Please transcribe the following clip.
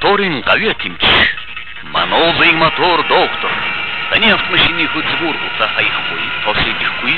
моторын гавья тэмч Манолын мотор доктор. Таны автомашины хөдөлгүүр удаа хаяхгүй тос идэхгүй